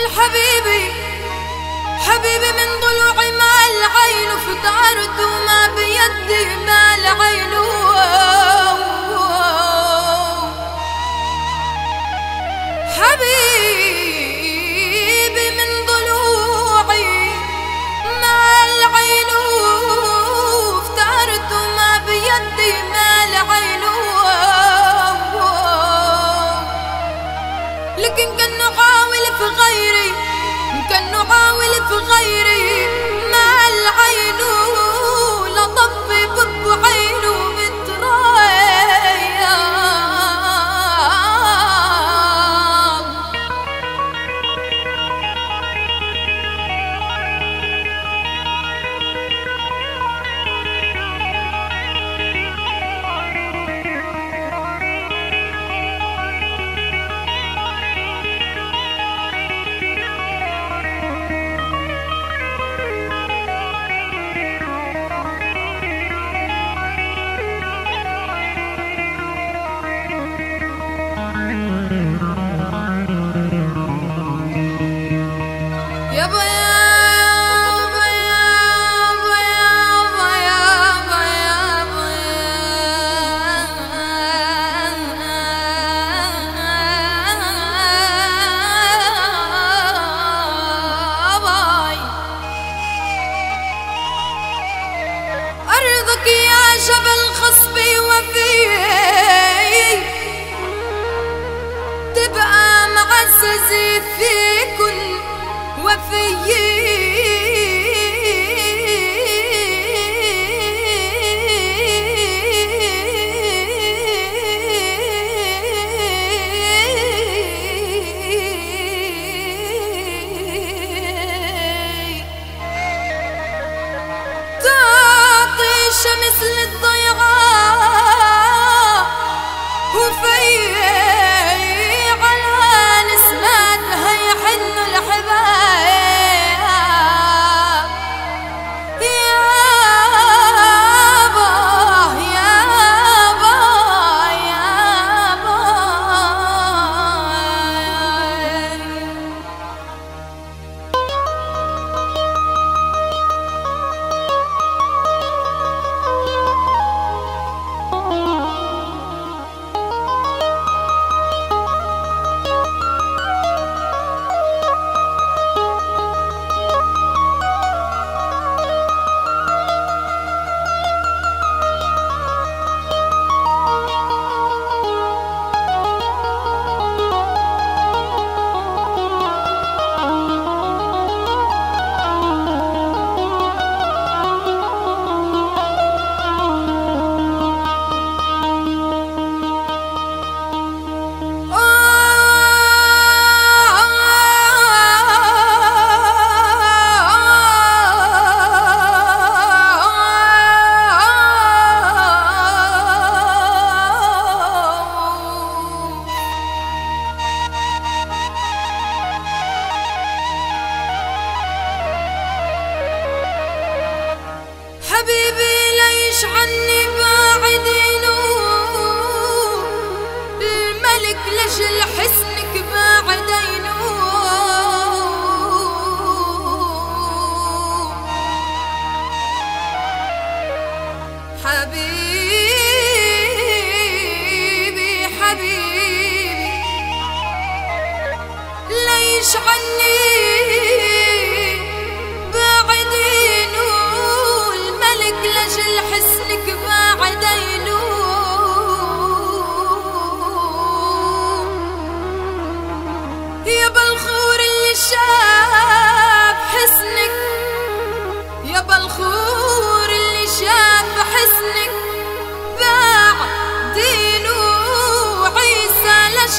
قال حبيبي حبيبي من ضلوعي ما العين فتارت وما بيدي ما العين. بغيري جبل خصبي وفيه. تبقى معززي شمس للضوء أجل حسنك بعد حبيبي حبيبي ليش عني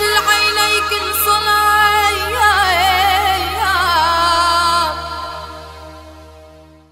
العين